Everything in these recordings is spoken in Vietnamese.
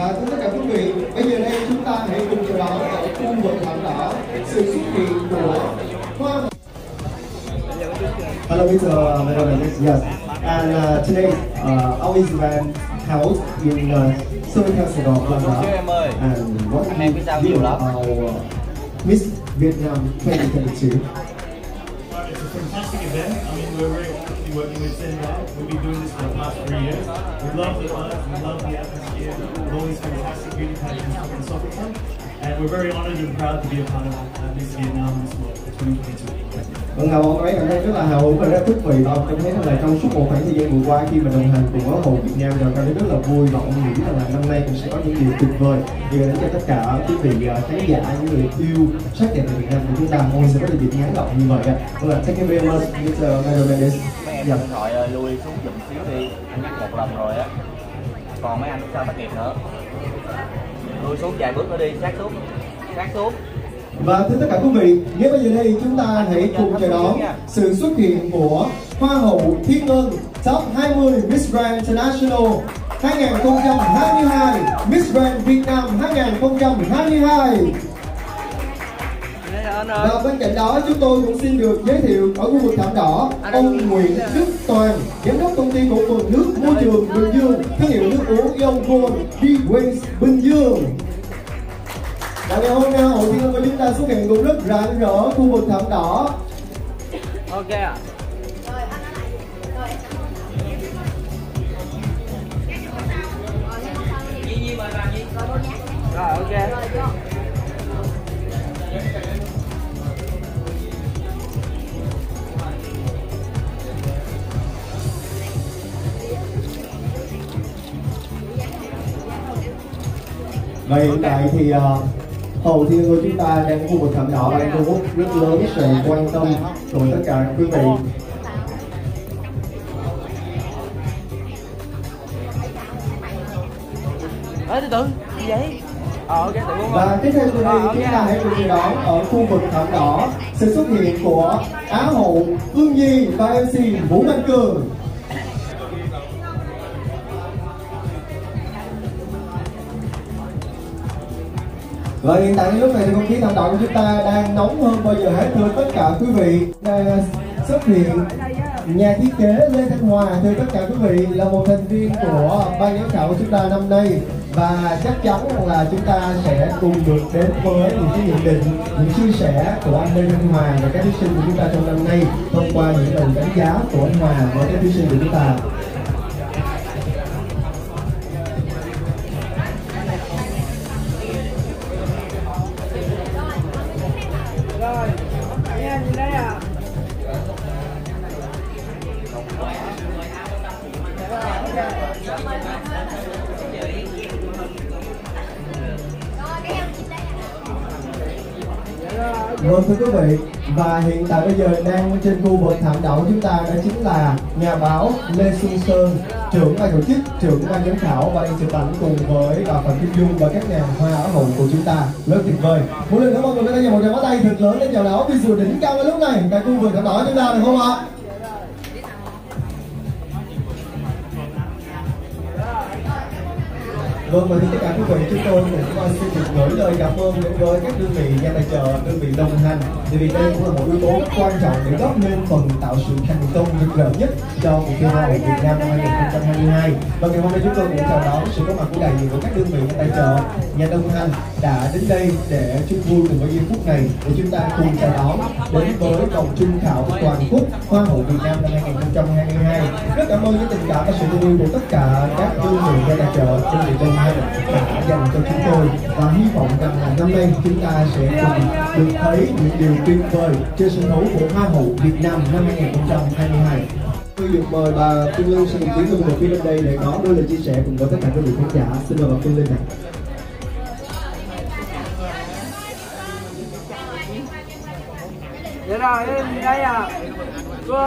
và thưa tất cả quý vị bây giờ đây chúng ta hãy cùng chào đón ở khu vực thảm đỏ sự xuất hiện của hoa Hello, Mr. Madam, yes. And uh, today, uh, our event held in uh, Seoul. Chứ em ơi. And what nhiều lắm. our uh, Miss Vietnam 2022? Well, It's a fantastic event. I mean, we're very be working with Sindel. We've been doing this for the past three years. We love the buzz, we love the atmosphere, with all these fantastic beauty pageants in club, And we're very honoured and proud to be a part of uh, Miss Vietnam Miss World 2022. Vâng, Hào Hùng ấy cảm thấy rất là hào hứng và rất thú vị và cảm thấy rằng là trong suốt một khoảng thời gian vừa qua khi mà đồng hành cùng với Hồ Việt Nam rồi cảm thấy rất là vui và ông nghĩ rằng là năm nay cũng sẽ có những điều tuyệt vời gửi đến cho tất cả quý vị à, khán giả những người yêu sắc đẹp tại Việt Nam của chúng ta mong sẽ có được dịp ngắn gọn như vậy ạ. Vâng ạ, thank you very much, Mr. Mario Mendes. mấy em điện thoại à, lui xuống giùm xíu đi anh nhắc một lần rồi á còn mấy anh sao bắt kịp nữa? Lui xuống vài bước nữa đi sát xuống sát xuống. Và thưa tất cả quý vị, ngay bây giờ đây chúng ta hãy cùng chờ đón sự xuất hiện của Hoa hậu Thiên Ngân Top 20 Miss Grand International 2022 Miss Grand Việt Nam 2022 và bên cạnh đó chúng tôi cũng xin được giới thiệu ở khu vực thảm đỏ ông Nguyễn Đức Toàn Giám đốc công ty cổ phần nước môi trường Bình Dương thương hiệu nước uống Ion Gold B-Waste Bình Dương. Và ngày hôm nay hội thiên của chúng ta xuất hiện cũng rất rạng rỡ khu vực thảm đỏ. Ok ạ. Rồi ok Và hiện tại thì uh, Hồ Thiên của chúng ta đang ở khu vực thảm đỏ đang thu hút rất lớn sự quan tâm của tất cả quý vị. Ê từ từ gì vậy? Ờ ok tự uống và tiếp theo từ đây Ờ, chúng ta hãy cùng đón ở khu vực thảm đỏ sự xuất hiện của Á hậu Ương Nhi và MC Vũ Mạnh Cường Và hiện tại lúc này thì không khí thảm động của chúng ta đang nóng hơn bao giờ hết. Thưa tất cả quý vị Đang xuất hiện nhà thiết kế Lê Thanh Hòa. Thưa tất cả quý vị, là một thành viên của ban giám khảo của chúng ta năm nay. Và chắc chắn rằng là chúng ta sẽ cùng được đến với những cái nhận định, những chia sẻ của anh Lê Thanh Hòa và các thí sinh của chúng ta trong năm nay thông qua những lần đánh giá của anh Hòa với các thí sinh của chúng ta. Vâng thưa quý vị, và hiện tại bây giờ đang trên khu vực thảm đỏ của chúng ta đó chính là nhà báo Lê Xuân Sơn, trưởng ban tổ chức, trưởng ban giám khảo và đang chụp ảnh cùng với bà Phạm Kim Dung và các nhà hoa ở hậu của chúng ta rất tuyệt vời. Một lần nữa, mọi người có thể dành một tràng pháo tay thật lớn để chào đón visual đỉnh cao ngay lúc này tại khu vực thảm đỏ chúng ta, được không ạ? Vâng, và thì tất cả quý vị chúng tôi cũng xin được gửi lời cảm ơn đến với các đơn vị nhà tài trợ, đơn vị đồng hành. Bởi vì đây cũng là một yếu tố rất quan trọng để góp nên phần tạo sự thành công rực rỡ nhất cho cuộc thi Hoa hậu Việt Nam năm 2022 Và ngày hôm nay chúng tôi cũng chào đón sự có mặt của đại diện của các đơn vị nhà tài trợ, nhà đồng hành đã đến đây để chung vui cùng với giây phút này. Để chúng ta cùng chào đón đến với vòng chung khảo toàn quốc Hoa hậu Việt Nam năm 2022 Rất cảm ơn những tình cảm và sự thương yêu của tất cả các đơn vị nhà tài trợ, đơn vị đồng hành đã dành cho chúng tôi và hy vọng rằng là năm nay chúng ta sẽ cùng được thấy những điều tuyệt vời trên sân khấu của Hoa hậu Việt Nam năm 2022. Tôi được mời bà Phương Linh xin tiến luôn một phía bên đây để có đôi lời chia sẻ cùng với tất cả quý vị khán giả. Xin mời bà Phương Linh ạ. Dạ rồi, em đây à Cô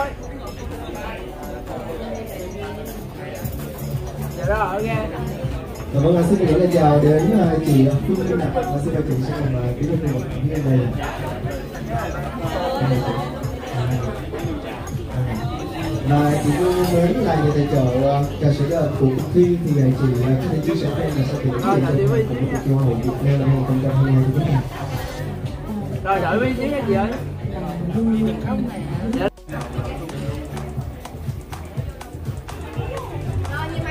Dạ rồi, ok Dạ vâng, xin được gửi lời chào đến uh, chị Phương Minh ạ. Và xin mời chị sẽ cùng uh, tiến lên một cảm bên đây. Và chị Phương Mến là nhà tài trợ trà ờ, sữa sĩ ờ, của cuộc thi thì ngày chị ờ, có thể chia sẻ với em là sẽ thực Rồi, hiện tại được của cuộc thi Hoa hậu Việt Nam 2022 của thế nào? Rồi đợi vị trí anh chị ơi.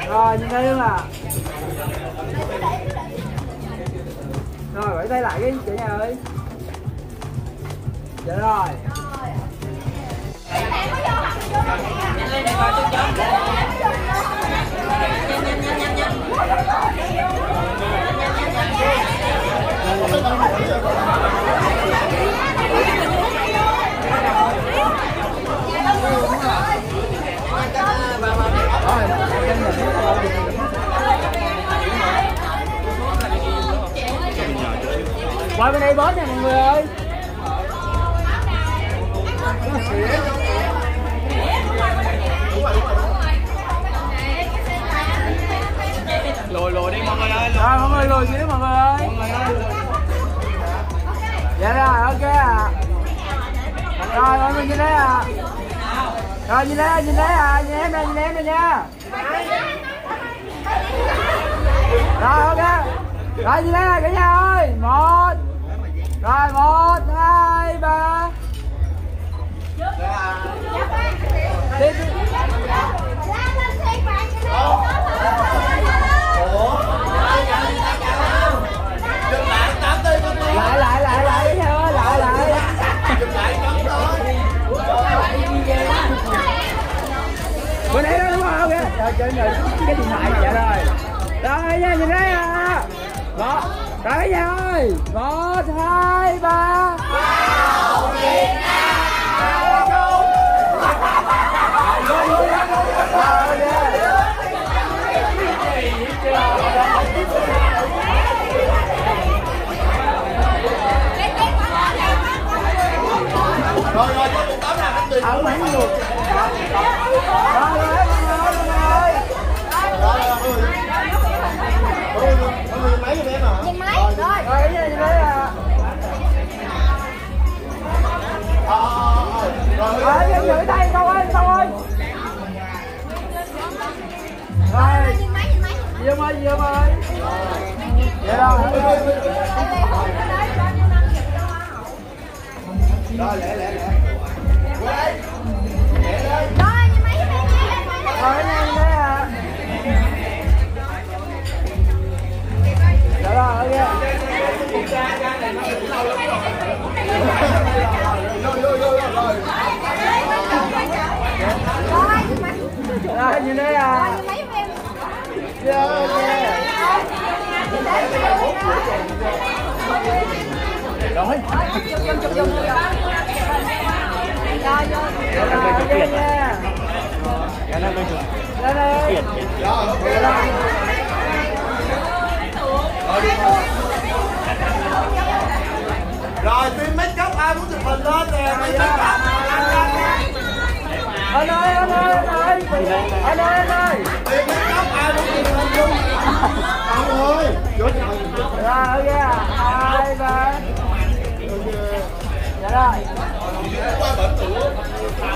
Rồi nhìn đây luôn à. Rồi phải tay lại cái chị nhà ơi. Dạ rồi. Qua bên đây bớt nha mọi người ơi. lùi lùi đi mọi người ơi Rồi mọi người lùi xíu mọi người ơi. Dạ rồi ok ạ. Rồi mọi người nhìn đây ạ. Rồi nhìn đây nhìn đây ạ, nhìn em đây nhìn em đây nha. Rồi ok. Rồi nhìn đây cả nhà ơi. Một. Rồi một, hai, ba. Đi, lại lại lại lại với ơi lại lại. Bên đây đó đúng không? Ok. Rồi trên cái điện thoại vậy rồi. Rồi nha nhìn thấy à. Đó cả nhà ơi? Một hai ba. Ở Ơi Dương ơi. Vậy rồi rồi Rồi ok nha Lên đây Rồi team make up ai muốn chụp hình lên nè, team make up. Anh ơi anh ơi anh ơi Anh ơi anh ơi Team make up ai muốn chụp hình luôn. Ông ơi, vô chụp hình. Rồi ok ba Dạ 你就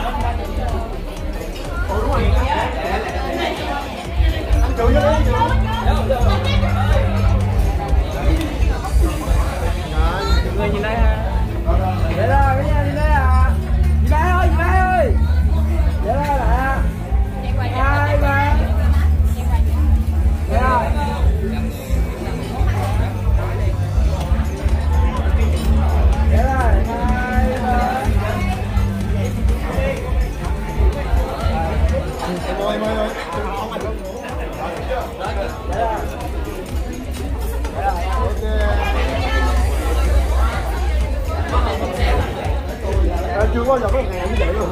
À, giờ có ngày như vậy luôn.